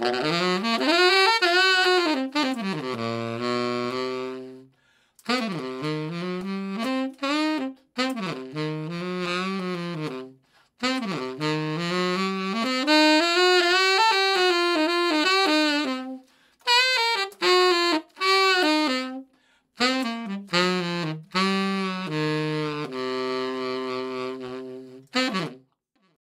Mm-hmm.